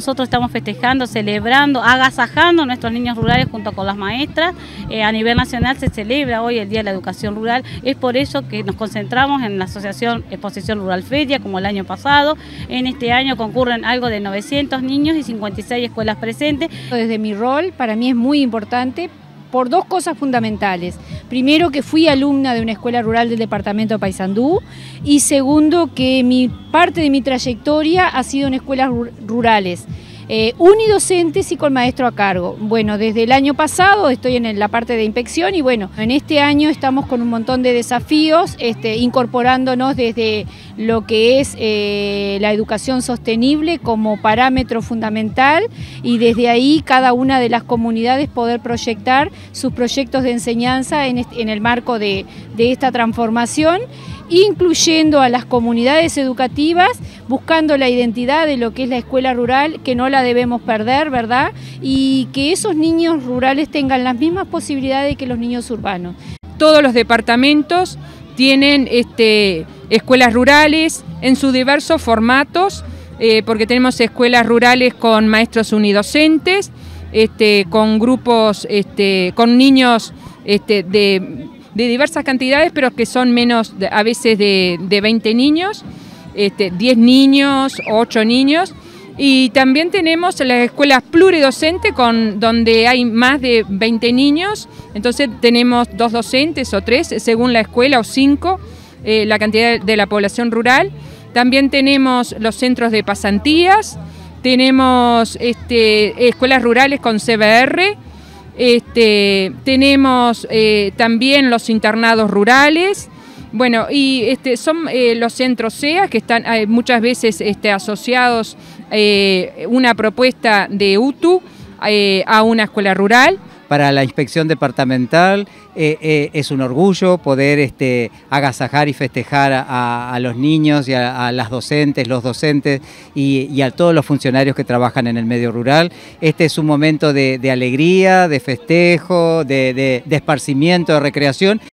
nosotros estamos festejando, celebrando, agasajando a nuestros niños rurales junto con las maestras. Eh, a nivel nacional se celebra hoy el Día de la Educación Rural. Es por eso que nos concentramos en la Asociación Exposición Rural Feria, como el año pasado. En este año concurren algo de 900 niños y 56 escuelas presentes. Desde mi rol, para mí es muy importante por dos cosas fundamentales. Primero, que fui alumna de una escuela rural del departamento de Paysandú y segundo, que mi parte de mi trayectoria ha sido en escuelas rurales eh, unidocentes y con maestro a cargo. Bueno, desde el año pasado estoy en la parte de inspección y bueno, en este año estamos con un montón de desafíos, este, incorporándonos desde lo que es eh, la educación sostenible como parámetro fundamental y desde ahí cada una de las comunidades poder proyectar sus proyectos de enseñanza en, el marco de, de esta transformación incluyendo a las comunidades educativas, buscando la identidad de lo que es la escuela rural, que no la debemos perder, ¿verdad? Y que esos niños rurales tengan las mismas posibilidades que los niños urbanos. Todos los departamentos tienen este, escuelas rurales en sus diversos formatos, eh, porque tenemos escuelas rurales con maestros unidocentes, este, con grupos, este, con niños este, de diversas cantidades, pero que son menos a veces de, de 20 niños, este, 10 niños, 8 niños. Y también tenemos las escuelas pluridocentes con, donde hay más de 20 niños, entonces tenemos dos docentes o tres según la escuela o cinco, eh, la cantidad de la población rural. También tenemos los centros de pasantías, tenemos este, escuelas rurales con CBR, este, tenemos eh, también los internados rurales. Bueno, y este, son eh, los centros SEA que están eh, muchas veces este, asociados a una propuesta de UTU a una escuela rural para la inspección departamental. Eh, eh, es un orgullo poder este, agasajar y festejar a, los niños y a, las docentes, los docentes y, a todos los funcionarios que trabajan en el medio rural. Este es un momento de, alegría, de festejo, de esparcimiento, de recreación.